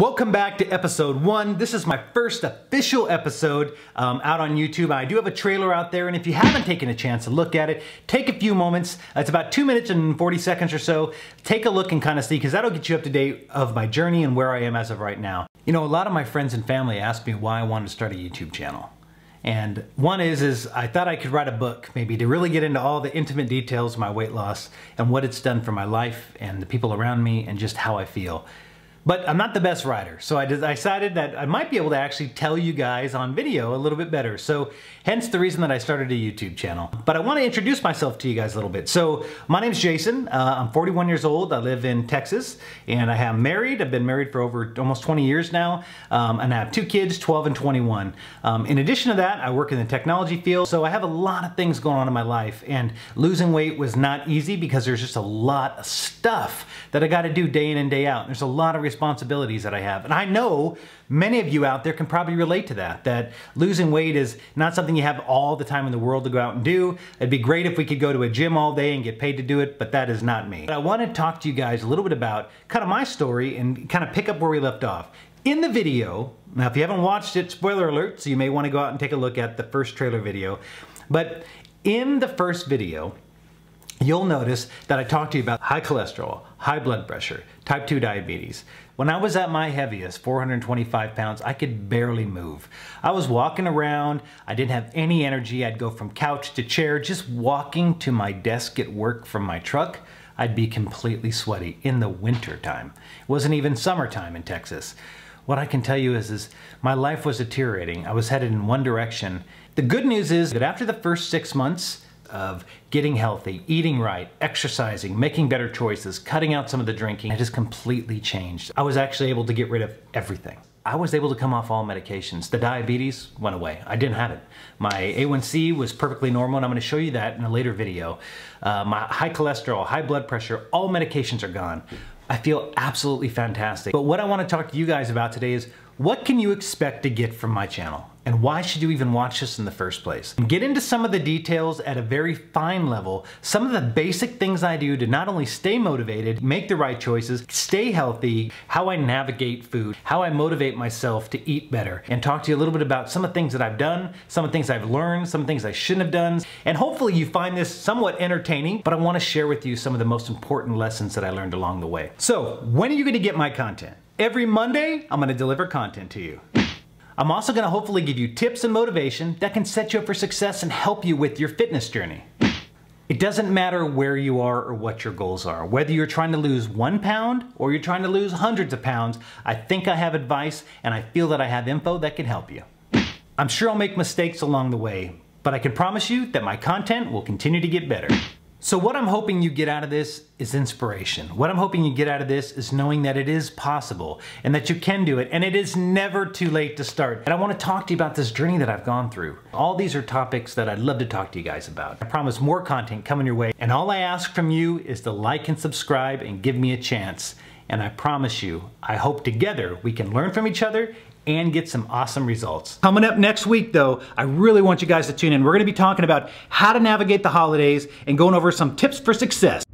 Welcome back to episode one. This is my first official episode um, out on YouTube. I do have a trailer out there, and if you haven't taken a chance to look at it, take a few moments. It's about two minutes and 40 seconds or so. Take a look and kind of see, because that'll get you up to date of my journey and where I am as of right now. You know, a lot of my friends and family ask me why I wanted to start a YouTube channel. And one is, is I thought I could write a book, maybe to really get into all the intimate details of my weight loss and what it's done for my life and the people around me and just how I feel. But I'm not the best writer, so I decided that I might be able to actually tell you guys on video a little bit better. So hence the reason that I started a YouTube channel. But I want to introduce myself to you guys a little bit. So my name's Jason. Uh, I'm 41 years old. I live in Texas, and I am married. I've been married for over almost 20 years now, um, and I have two kids, 12 and 21. Um, in addition to that, I work in the technology field, so I have a lot of things going on in my life, and losing weight was not easy because there's just a lot of stuff that I got to do day in and day out. There's a lot of responsibilities that I have. And I know many of you out there can probably relate to that, that losing weight is not something you have all the time in the world to go out and do. It'd be great if we could go to a gym all day and get paid to do it, but that is not me. But I want to talk to you guys a little bit about kind of my story and kind of pick up where we left off. In the video, now if you haven't watched it, spoiler alert, so you may want to go out and take a look at the first trailer video, but in the first video, you'll notice that I talked to you about high cholesterol, high blood pressure, type 2 diabetes. When I was at my heaviest, 425 pounds, I could barely move. I was walking around, I didn't have any energy. I'd go from couch to chair, just walking to my desk at work from my truck. I'd be completely sweaty in the winter time. It wasn't even summertime in Texas. What I can tell you is, is my life was deteriorating. I was headed in one direction. The good news is that after the first six months, of getting healthy, eating right, exercising, making better choices, cutting out some of the drinking, it has completely changed. I was actually able to get rid of everything. I was able to come off all medications. The diabetes went away. I didn't have it. My A1C was perfectly normal, and I'm gonna show you that in a later video. Uh, my high cholesterol, high blood pressure, all medications are gone. I feel absolutely fantastic. But what I wanna talk to you guys about today is what can you expect to get from my channel? And why should you even watch this in the first place? And get into some of the details at a very fine level, some of the basic things I do to not only stay motivated, make the right choices, stay healthy, how I navigate food, how I motivate myself to eat better, and talk to you a little bit about some of the things that I've done, some of the things I've learned, some things I shouldn't have done, and hopefully you find this somewhat entertaining, but I wanna share with you some of the most important lessons that I learned along the way. So, when are you gonna get my content? Every Monday, I'm gonna deliver content to you. I'm also gonna hopefully give you tips and motivation that can set you up for success and help you with your fitness journey. It doesn't matter where you are or what your goals are. Whether you're trying to lose one pound or you're trying to lose hundreds of pounds, I think I have advice and I feel that I have info that can help you. I'm sure I'll make mistakes along the way, but I can promise you that my content will continue to get better. So what I'm hoping you get out of this is inspiration. What I'm hoping you get out of this is knowing that it is possible and that you can do it and it is never too late to start. And I want to talk to you about this journey that I've gone through. All these are topics that I'd love to talk to you guys about. I promise more content coming your way and all I ask from you is to like and subscribe and give me a chance. And I promise you, I hope together we can learn from each other and get some awesome results. Coming up next week though, I really want you guys to tune in. We're gonna be talking about how to navigate the holidays and going over some tips for success.